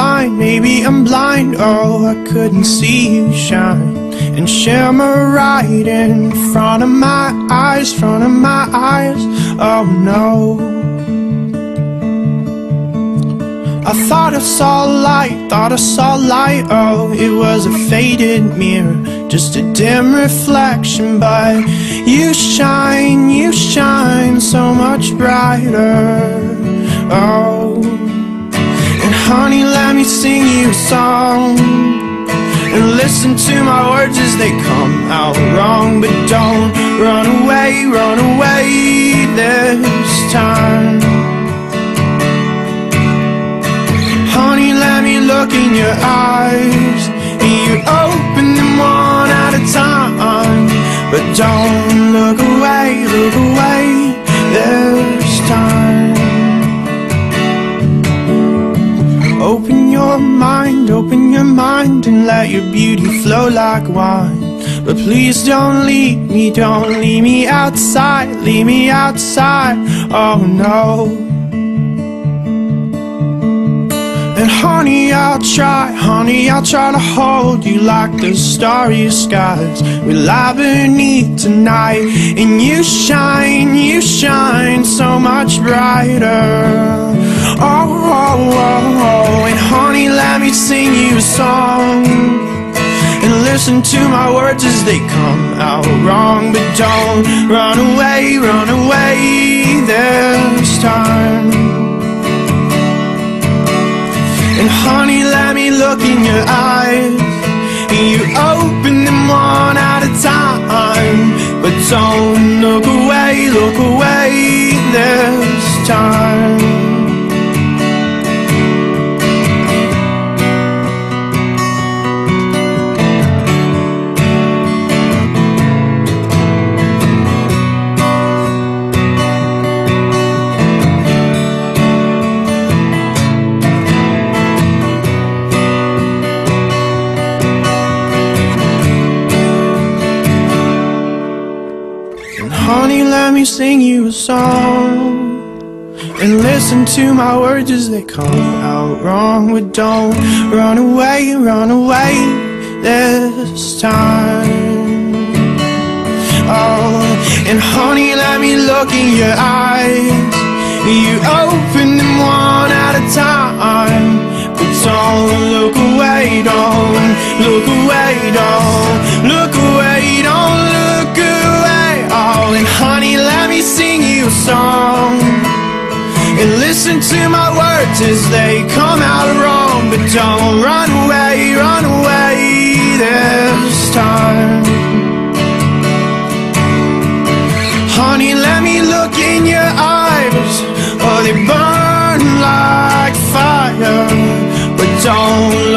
Maybe I'm blind, maybe I'm blind. Oh, I couldn't see you shine and shimmer right in front of my eyes, front of my eyes. Oh no. I thought I saw light, thought I saw light. Oh, it was a faded mirror, just a dim reflection. But you shine, you shine so much brighter. Oh, honey, let me sing you a song. And listen to my words as they come out wrong. But don't run away, run away this time. Honey, let me look in your eyes. And you open them one at a time. But don't look away, look away and let your beauty flow like wine. But please don't leave me, don't leave me outside, leave me outside. Oh no. And honey, I'll try, honey, I'll try to hold you like the starry skies we lie beneath tonight. And you shine, you shine so much brighter. Listen to my words as they come out wrong. But don't run away, run away this time. And honey, let me look in your eyes. And you open them one at a time. But don't look away, look away And honey, let me sing you a song. And listen to my words as they come out wrong. But don't run away, run away this time. Oh, and honey, let me look in your eyes. You open them one at a time. But don't look away, don't look away, don't listen to my words as they come out wrong. But don't run away, run away this time. Honey, let me look in your eyes. Oh, they burn like fire. But don't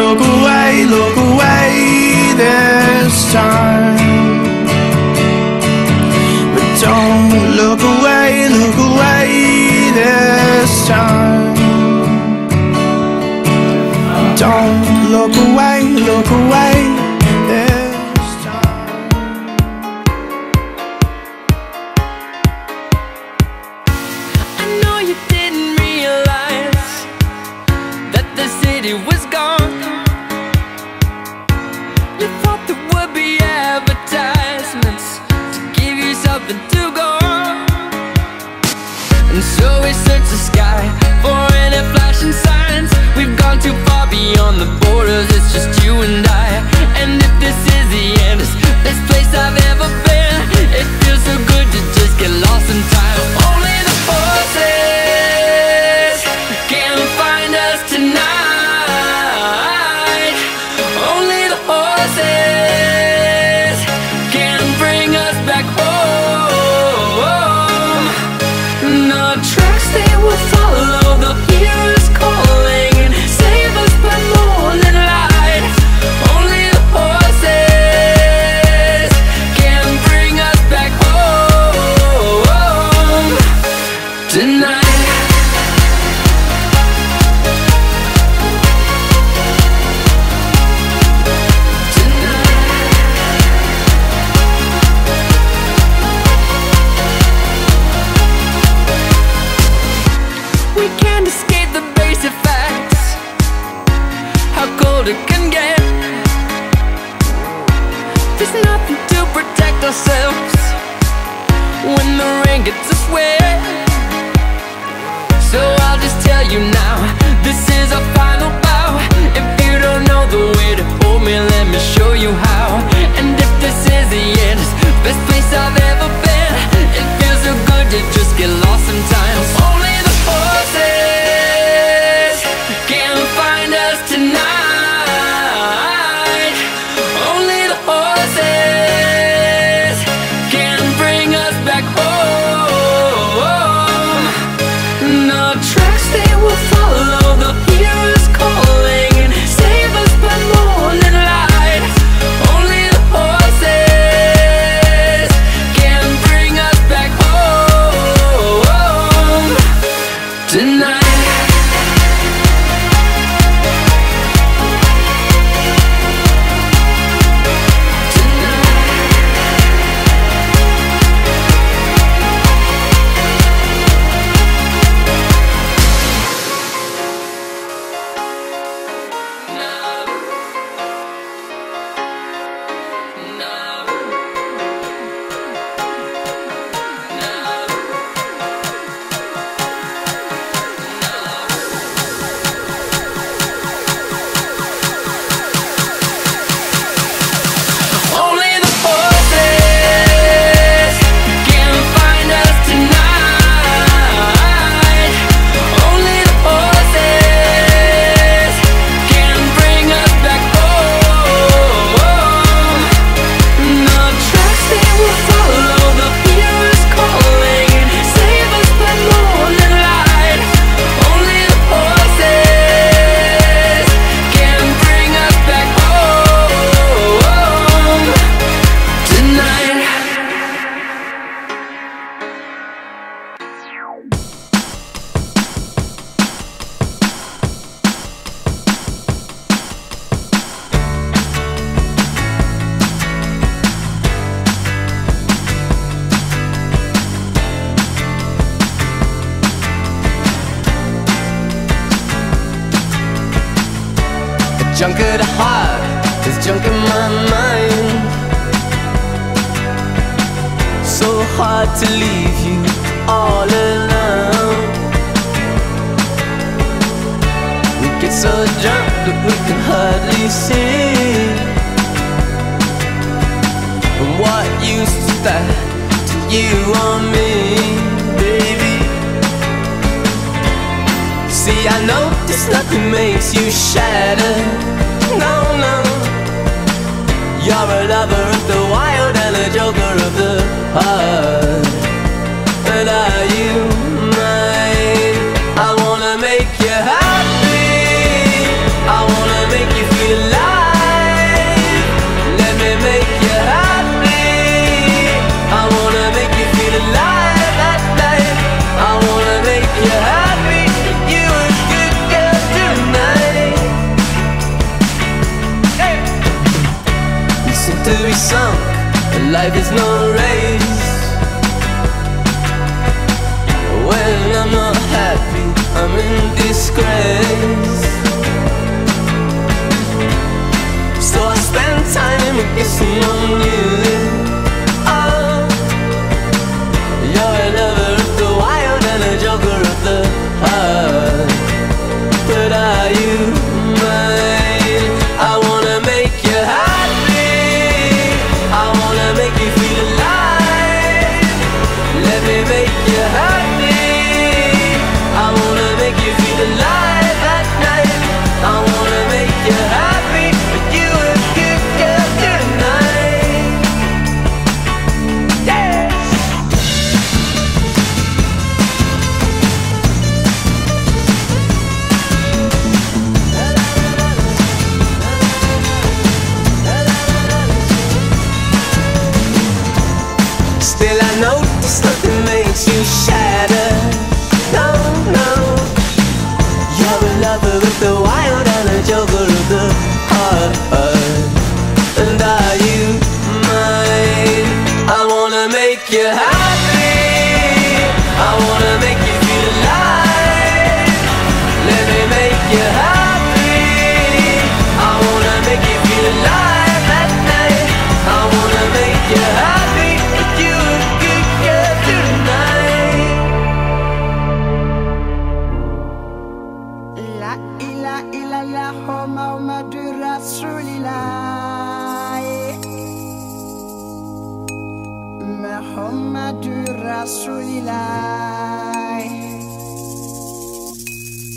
ourselves when the rain gets us wet. So I'll just tell you now, this is our final bow. If you don't know the way to hold me, let me show you how. And if this is the end, best place I've ever been. It feels so good to just get lost sometimes. Only the horses Junk at heart, there's junk in my mind. So hard to leave you all alone. We get so drunk that we can hardly see. And what use is that to you or me, See, I know this nothing makes you shatter. No, no. You're a lover of the wild and a joker of the heart. But are you mine? I wanna make you happy. Life is no race.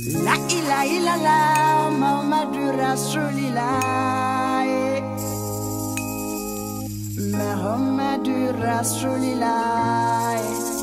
Rasulillah, eh. Muhammadu Rasulillah. Eh. Muhammadu Rasulillah.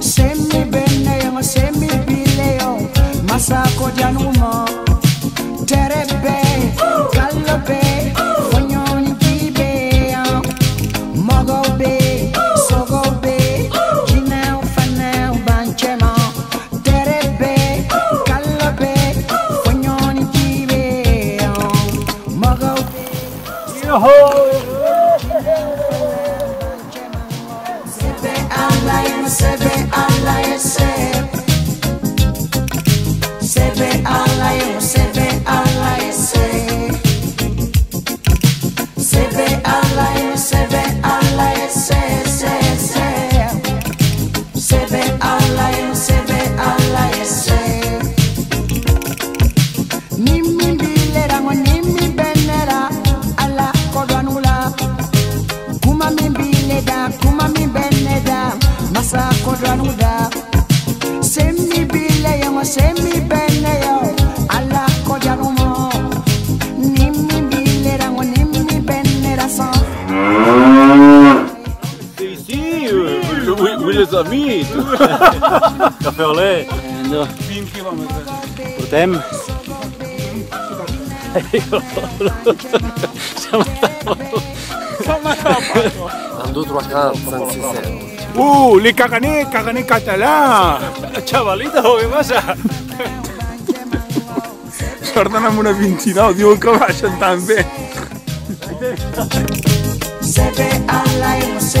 Semi bene semi bile yo, masako dwanuma. Masa kodwanuda semi bile yo semi bene yo ala kodwanumo nimi bilera ngo nimi benera sa Si, si, euh, oui, oui, les amis. Café au lait. No. Potem. Ando trois quarts, 167. ¡Uh! ¡Le cagané, cagané catalán! Chavalito, ¿qué passa? Sort amb una 29, diuen que baixen tan bé. Se ve al aire, se